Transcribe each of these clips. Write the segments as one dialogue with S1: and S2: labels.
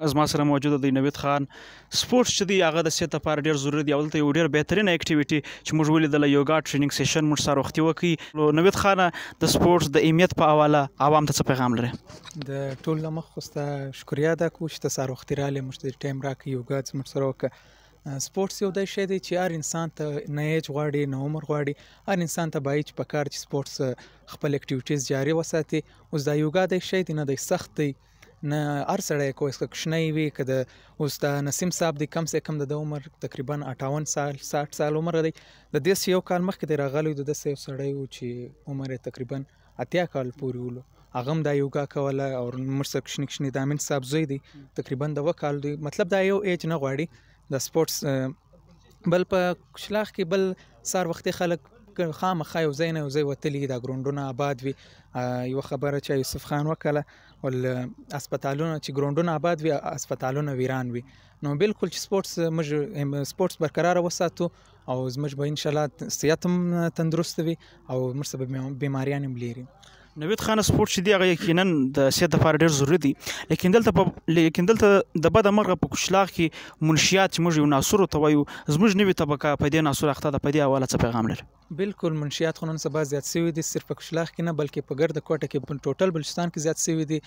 S1: از ما سره موجود دی نوید خان سپورټس چې دی هغه د صحت لپاره ډیر ضروري دی او دلته یو ډیر بهترینه اکټیویټي چې موږ ولیدل یوګا ټریننګ سیشن موږ سره وختي وکړي نو نوید خان د سپورټس د اهمیت په حواله عوام ته څه پیغام لري
S2: د ټول لمخ خو ستا شکریا ادا کوو چې ته سهار وختي راغلې موږ ته ټایم راکړې یوګا چې موږ سره وکړه سپورټس یو دای شی دی چې هر انسان ته نه ایج غواړي نه عمر غواړي هر انسان ته باید په کار چې سپورټس خپل اکټیویټیز جاری وساتي اوس دا یوګا دی شی دی نه دی سخت دی نه هر سړی کوی که کوشنی وی که د اوس دا نسیم صاحب دی کم سه کم د ده عمر تقریبا اټاون سال ساټ سال عمر دی د دې سه یو کال مخکې دی راغلی د ده سه یو سړی و چې عمر یې تقریبا اتیا کال پورې ولو هغه هم دا یوګا کوله او موږ سره کوشنی کوشنی د امین صاحب زوی دی تقریبا د وه کال دی مطلب دا یو ایج نه غواړي د سپورټس بل په کشلاخ کې بل سهار وختي خلک خامخا یو ځای نه یو ځای وتلي دا ګروندونه آباد وي یو خبره چې یوسف خان وکړه ول هسپتالونه چې ګروندونه آباد وي هسپتالونه ویران وي نو بالکل چې سپورټس موږ سپورټس برقرار وساتو او زموږ به ان شاء الله صحت هم تندرست وي او موږ څخه به بیماریان هم لیري
S1: نوید خان سپورت چې دی هغه یقینا د صحت لپاره ډیر ضروری دی لیکن دلته په لیکن دلته د بده مرغه په کوشلاغ کې منشیات چې موږ یو ناسور ته وایو زموږ نوې طبقه په دې ناسور اخته ده په دې حواله څه پیغام لري
S2: بالکل منشیات خو نن سبا زیات شوي دي صرف په کشلاخ کې نه بلکې په ګرد کوټه کې په ټوټل بلوچستان کې زیات شوي دي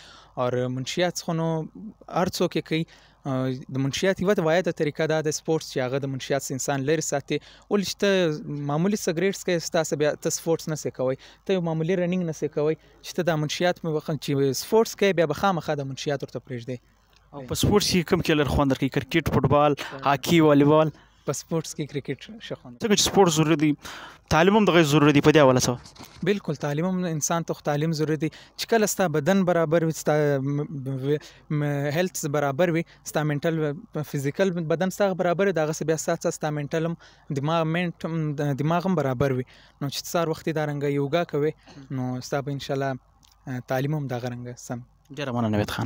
S2: او منشیات خو نو هر څوک یې کوي د منشیات یوه واحده طریقه دا ده سپورټس چې هغه د منشیات څخه انسان لرې ساتي ولې چې ته معمولي سګریټ څکې ستاسو بیا ته سپورټس نشې کوی ته یو معمولي رننګ نشې کوی چې ته دا منشیات چې سپورټس کوې بیا به خامخا د منشیات ورته پرېږدې
S1: او په سپورټس کې کوم کلر خوند درکوي کرکټ فوټبال هاکي والیبال
S2: په سپورتس کې کرکټ ښه خوند
S1: څنګه چې سپورت ضروري دی تعلیم هم دغه ضروري دی په دې حواله څه
S2: بالکل تعلیم هم انسان ته تعلیم ضروري دی چې کله ستا بدن برابر وي ستا هیلث برابر وي ستا منټل فزیکل بدن ستا برابر دی هغه بیا ستا ستا منټل هم دماغ منټ دماغ هم برابر وي نو چې سار وخت دا رنګ یوګا کوي نو ستا به ان شاء الله تعلیم هم دغه رنګ سم
S1: ډیره مننه وید خان